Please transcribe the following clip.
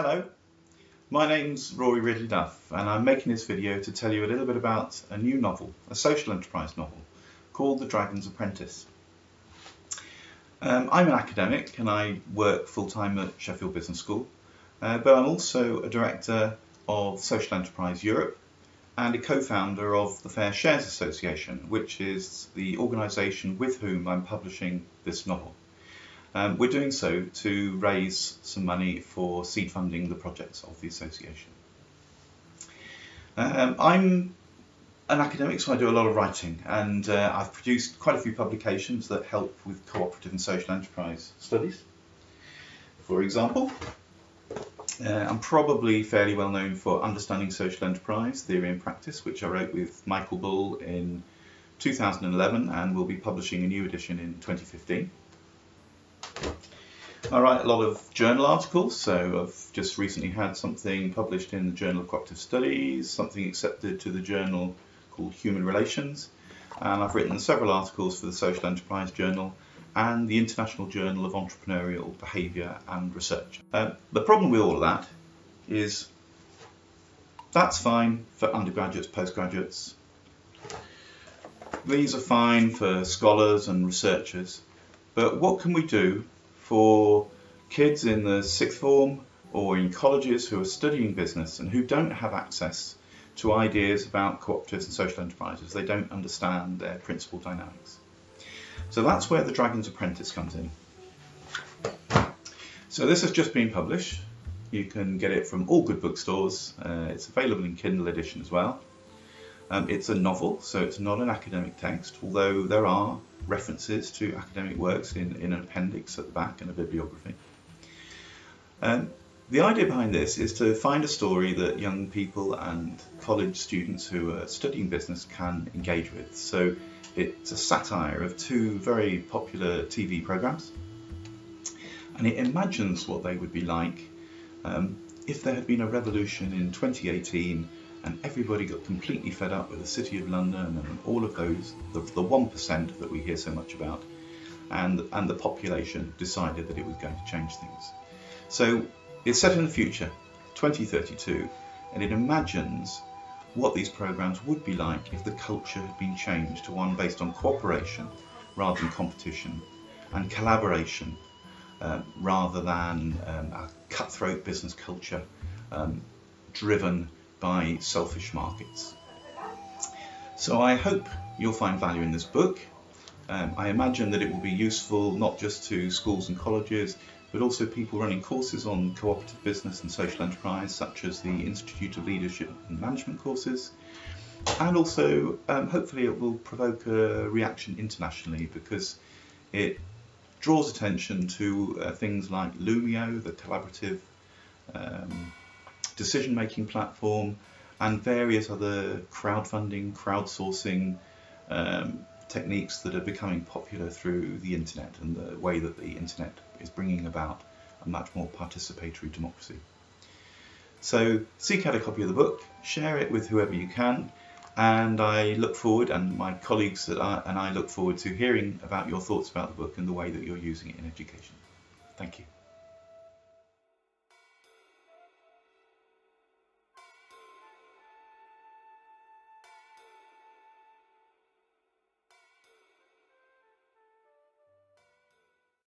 Hello, my name's Rory Ridley Duff and I'm making this video to tell you a little bit about a new novel, a social enterprise novel called The Dragon's Apprentice. Um, I'm an academic and I work full-time at Sheffield Business School, uh, but I'm also a director of Social Enterprise Europe and a co-founder of the FairShares Association, which is the organisation with whom I'm publishing this novel. Um, we're doing so to raise some money for seed funding the projects of the association. Um, I'm an academic, so I do a lot of writing, and uh, I've produced quite a few publications that help with cooperative and social enterprise studies. For example, uh, I'm probably fairly well known for Understanding Social Enterprise, Theory and Practice, which I wrote with Michael Bull in 2011 and will be publishing a new edition in 2015. I write a lot of journal articles, so I've just recently had something published in the Journal of Cooperative Studies, something accepted to the journal called Human Relations, and I've written several articles for the Social Enterprise Journal and the International Journal of Entrepreneurial Behaviour and Research. Uh, the problem with all of that is that's fine for undergraduates, postgraduates. These are fine for scholars and researchers, but what can we do for kids in the sixth form or in colleges who are studying business and who don't have access to ideas about cooperatives and social enterprises. They don't understand their principal dynamics. So that's where the Dragon's Apprentice comes in. So this has just been published. You can get it from all good bookstores. Uh, it's available in Kindle edition as well. Um, it's a novel, so it's not an academic text, although there are references to academic works in, in an appendix at the back and a bibliography. Um, the idea behind this is to find a story that young people and college students who are studying business can engage with. So it's a satire of two very popular TV programs and it imagines what they would be like um, if there had been a revolution in 2018 and everybody got completely fed up with the City of London and all of those, the, the 1% that we hear so much about, and, and the population decided that it was going to change things. So it's set in the future, 2032, and it imagines what these programs would be like if the culture had been changed to one based on cooperation rather than competition and collaboration um, rather than um, a cutthroat business culture um, driven by selfish markets. So I hope you'll find value in this book. Um, I imagine that it will be useful not just to schools and colleges, but also people running courses on cooperative business and social enterprise, such as the Institute of Leadership and Management courses. And also, um, hopefully, it will provoke a reaction internationally because it draws attention to uh, things like Loomio, the collaborative um, decision making platform, and various other crowdfunding, crowdsourcing um, techniques that are becoming popular through the internet and the way that the internet is bringing about a much more participatory democracy. So seek out a copy of the book, share it with whoever you can, and I look forward, and my colleagues and I look forward to hearing about your thoughts about the book and the way that you're using it in education. Thank you.